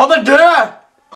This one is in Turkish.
Hadi de!